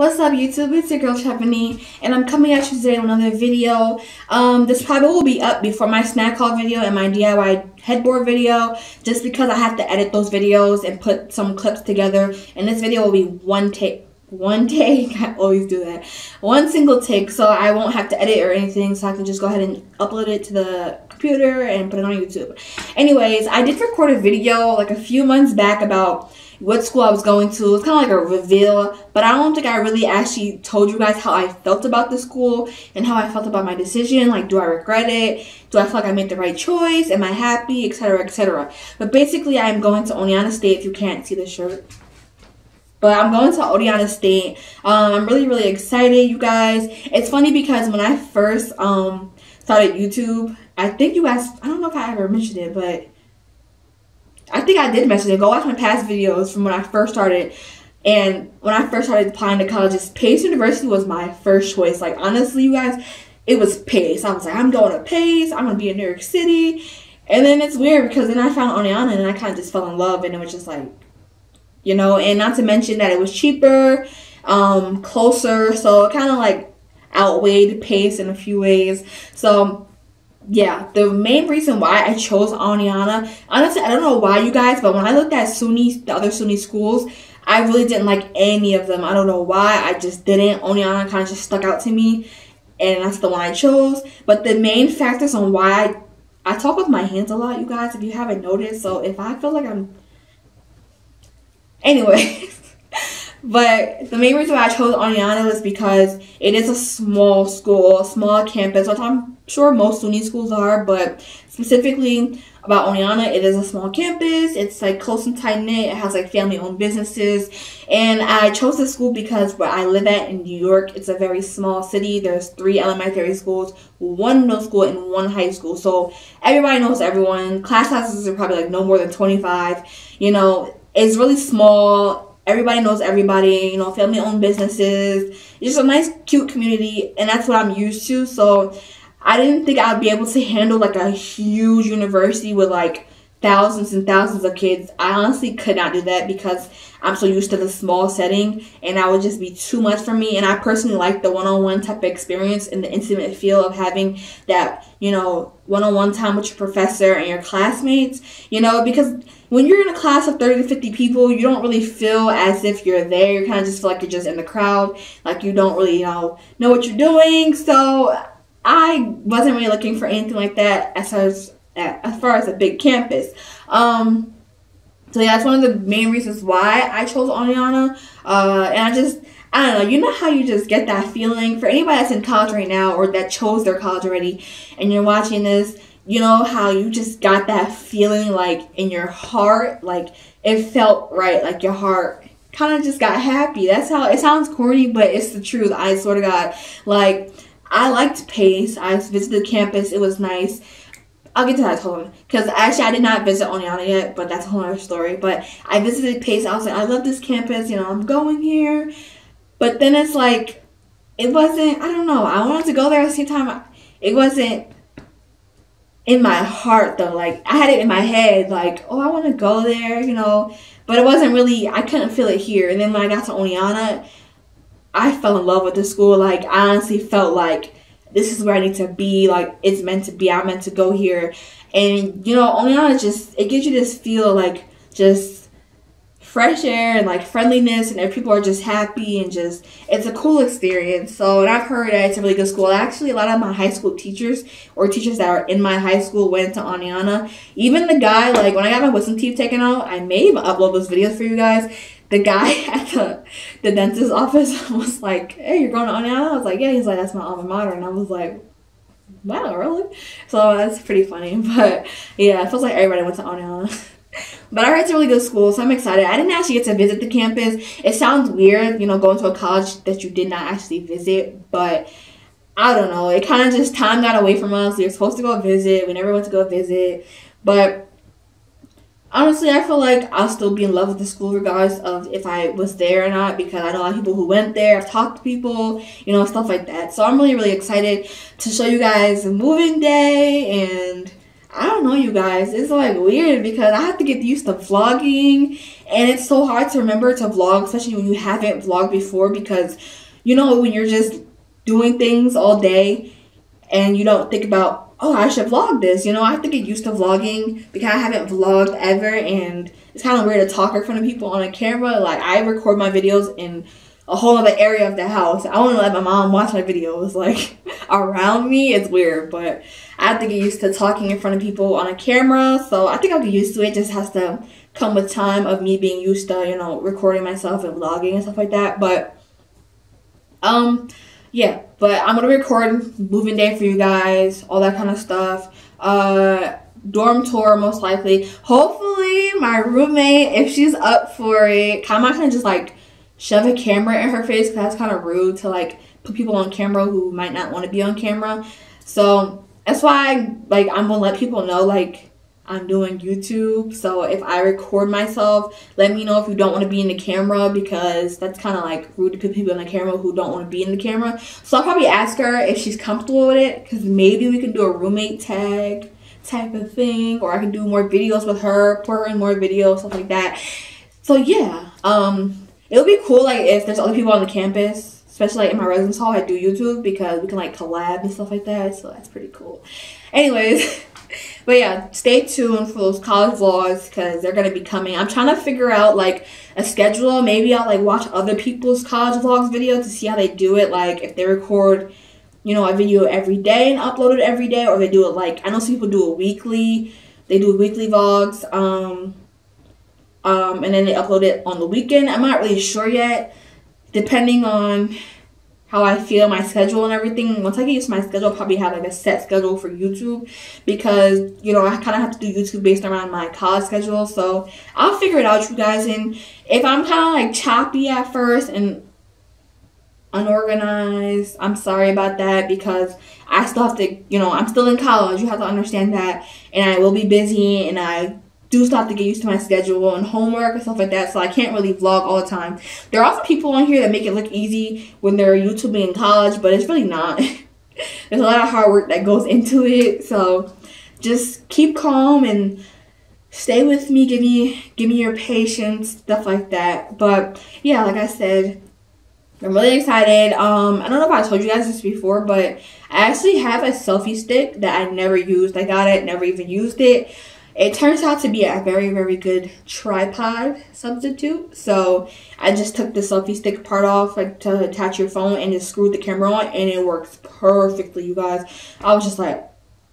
What's up YouTube? It's your girl Trevany and I'm coming at you today with another video. Um, this probably will be up before my snack haul video and my DIY headboard video just because I have to edit those videos and put some clips together and this video will be one take one take I always do that one single take so I won't have to edit or anything so I can just go ahead and upload it to the computer and put it on YouTube anyways I did record a video like a few months back about what school I was going to. It's kind of like a reveal, but I don't think I really actually told you guys how I felt about the school and how I felt about my decision. Like, do I regret it? Do I feel like I made the right choice? Am I happy? Etc. Etc. But basically, I'm going to Oneonta State. If you can't see the shirt. But I'm going to Oneonta State. Um, I'm really, really excited, you guys. It's funny because when I first um, started YouTube, I think you guys, I don't know if I ever mentioned it, but I think I did mention it. Go watch my past videos from when I first started. And when I first started applying to colleges, Pace University was my first choice. Like, honestly, you guys, it was Pace. I was like, I'm going to Pace. I'm going to be in New York City. And then it's weird because then I found Oneonta and I kind of just fell in love. And it was just like, you know, and not to mention that it was cheaper, um, closer. So it kind of like outweighed Pace in a few ways. So yeah, the main reason why I chose Oneonta, honestly, I don't know why you guys, but when I looked at SUNY, the other SUNY schools, I really didn't like any of them. I don't know why. I just didn't. Oneonta kind of just stuck out to me, and that's the one I chose. But the main factors on why I, I talk with my hands a lot, you guys, if you haven't noticed. So if I feel like I'm, anyways. But the main reason why I chose Oneonta was because it is a small school, small campus, which I'm sure most SUNY schools are, but specifically about Oneonta, it is a small campus. It's like close and tight knit. It has like family owned businesses. And I chose this school because where I live at in New York, it's a very small city. There's three elementary schools, one middle school, and one high school. So everybody knows everyone. Class sizes are probably like no more than 25. You know, it's really small everybody knows everybody, you know, family owned businesses. It's just a nice, cute community, and that's what I'm used to. So I didn't think I'd be able to handle like a huge university with like thousands and thousands of kids. I honestly could not do that because I'm so used to the small setting and that would just be too much for me. And I personally like the one on one type of experience and the intimate feel of having that, you know, one on one time with your professor and your classmates, you know, because when you're in a class of 30 to 50 people, you don't really feel as if you're there. You kind of just feel like you're just in the crowd, like you don't really, you know, know what you're doing. So I wasn't really looking for anything like that as far as, as, far as a big campus. Um, so yeah, that's one of the main reasons why I chose Oneonta. Uh, and I just, I don't know, you know how you just get that feeling for anybody that's in college right now or that chose their college already and you're watching this, you know how you just got that feeling like in your heart, like it felt right, like your heart kind of just got happy. That's how it sounds corny, but it's the truth. I swear to God. Like, I liked Pace. I visited campus. It was nice I'll get to that hold Because actually, I did not visit Oneonta yet, but that's a whole other story. But I visited Pace. I was like, I love this campus. You know, I'm going here. But then it's like, it wasn't, I don't know. I wanted to go there at the same time. It wasn't in my heart, though. Like, I had it in my head, like, oh, I want to go there, you know. But it wasn't really, I couldn't feel it here. And then when I got to Oneonta, I fell in love with the school. Like, I honestly felt like, this is where I need to be. Like it's meant to be. I'm meant to go here. And you know, Oneonta just it gives you this feel like just fresh air and like friendliness and people are just happy and just it's a cool experience. So and I've heard that it's a really good school. Actually a lot of my high school teachers or teachers that are in my high school went to Oneonta. Even the guy, like when I got my wisdom teeth taken out, I may even upload those videos for you guys the guy at the the dentist's office was like, "Hey, you're going to Oneonta?" I was like, "Yeah." He's like, "That's my alma mater," and I was like, "Wow, really?" So that's pretty funny. But yeah, it feels like everybody went to Oneonta. but I heard it's a really good school, so I'm excited. I didn't actually get to visit the campus. It sounds weird, you know, going to a college that you did not actually visit, but I don't know. It kind of just time got away from us. We were supposed to go visit. We never went to go visit, but honestly, I feel like I'll still be in love with the school regardless of if I was there or not because I know a lot of people who went there. I've talked to people, you know, stuff like that. So I'm really, really excited to show you guys moving day and I don't know, you guys. It's like weird because I have to get used to vlogging, and it's so hard to remember to vlog, especially when you haven't vlogged before. Because you know when you're just doing things all day, and you don't think about, oh, I should vlog this. You know, I have to get used to vlogging because I haven't vlogged ever, and it's kind of weird to talk in front of people on a camera. Like I record my videos in a whole other area of the house. I want to let my mom watch my videos like around me. It's weird, but I have to get used to talking in front of people on a camera. So I think I'll get used to it. it. Just has to come with time of me being used to, you know, recording myself and vlogging and stuff like that. But um yeah, but I'm gonna record moving day for you guys, all that kind of stuff. Uh dorm tour most likely. Hopefully my roommate, if she's up for it, I'm not gonna just like shove a camera in her face because that's kind of rude to like put people on camera who might not want to be on camera. So that's why like I'm gonna let people know like I'm doing YouTube. So if I record myself, let me know if you don't want to be in the camera because that's kind of like rude to put people in the camera who don't want to be in the camera. So I'll probably ask her if she's comfortable with it because maybe we can do a roommate tag type of thing or I can do more videos with her, put her in more videos, stuff like that. So yeah, um, it would be cool like if there's other people on the campus, especially like in my residence hall. I do YouTube because we can like collab and stuff like that. So that's pretty cool. Anyways, but yeah, stay tuned for those college vlogs because they're gonna be coming. I'm trying to figure out like a schedule. Maybe I'll like watch other people's college vlogs videos to see how they do it. Like if they record, you know, a video every day and upload it every day, or they do it like I know some people do it weekly. They do weekly vlogs. Um, um, and then they upload it on the weekend. I'm not really sure yet, depending on how I feel, my schedule and everything. Once I get used to my schedule, I'll probably have like a set schedule for YouTube because you know I kind of have to do YouTube based around my college schedule. So I'll figure it out, you guys. And if I'm kind of like choppy at first and unorganized, I'm sorry about that because I still have to, you know, I'm still in college. You have to understand that, and I will be busy, and I do start to get used to my schedule and homework and stuff like that, so I can't really vlog all the time. There are also people on here that make it look easy when they're YouTubing in college, but it's really not. There's a lot of hard work that goes into it, so just keep calm and stay with me, give me give me your patience, stuff like that. But yeah, like I said, I'm really excited. Um, I don't know if I told you guys this before, but I actually have a selfie stick that I never used. I got it, never even used it. It turns out to be a very, very good tripod substitute. So I just took the selfie stick part off like, to attach your phone and just screwed the camera on and it works perfectly, you guys. I was just like,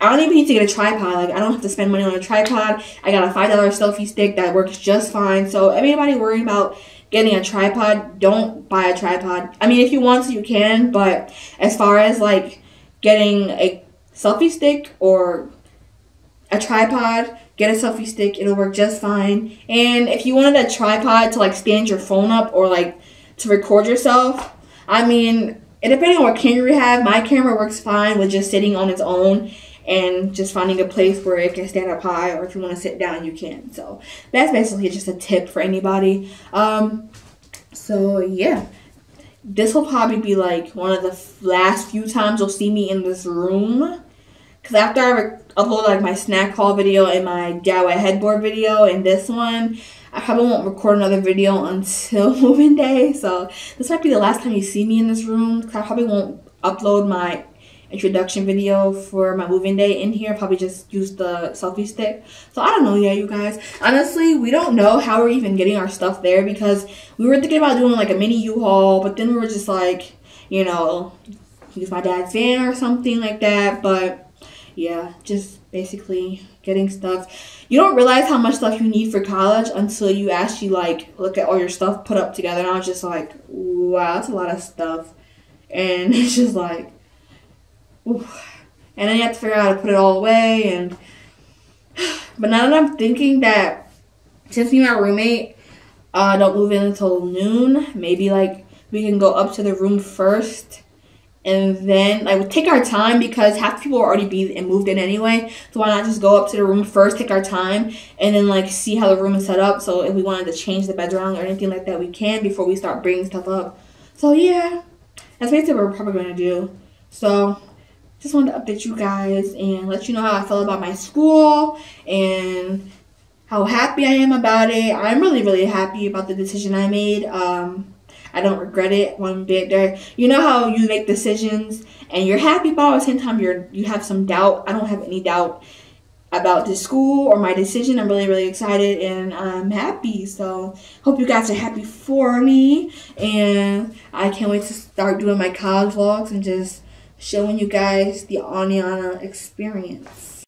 I don't even need to get a tripod. Like I don't have to spend money on a tripod. I got a five dollar selfie stick that works just fine. So anybody worrying about getting a tripod, don't buy a tripod. I mean, if you want to, you can. But as far as like getting a selfie stick or a tripod, get a selfie stick, it'll work just fine. And if you wanted a tripod to like stand your phone up or like to record yourself, I mean, it depending on what camera you have, my camera works fine with just sitting on its own and just finding a place where it can stand up high or if you want to sit down you can. So that's basically just a tip for anybody. Um, so yeah. This will probably be like one of the last few times you'll see me in this room because after I upload like my snack haul video and my DIY headboard video and this one, I probably won't record another video until moving day. So this might be the last time you see me in this room. Cause I probably won't upload my introduction video for my moving day in here. Probably just use the selfie stick. So I don't know yet, you guys. Honestly, we don't know how we're even getting our stuff there because we were thinking about doing like a mini U-Haul, but then we were just like, you know, use my dad's van or something like that. But yeah, just basically getting stuff. You don't realize how much stuff you need for college until you actually like look at all your stuff put up together. And I was just like, wow, that's a lot of stuff. And it's just like, oof. and then you have to figure out how to put it all away. And but now that I'm thinking that since me and my roommate uh, don't move in until noon, maybe like we can go up to the room first and then like we'll take our time because half the people will already be and moved in anyway. So why not just go up to the room first, take our time, and then like see how the room is set up. So if we wanted to change the beds around or anything like that, we can before we start bringing stuff up. So yeah, that's basically what we're probably gonna do. So just wanted to update you guys and let you know how I feel about my school and how happy I am about it. I'm really, really happy about the decision I made. Um, I don't regret it one bit. There, you know how you make decisions and you're happy, but at the same time you're you have some doubt. I don't have any doubt about this school or my decision. I'm really, really excited and I'm happy. So hope you guys are happy for me. And I can't wait to start doing my college vlogs and just showing you guys the Oneonta experience.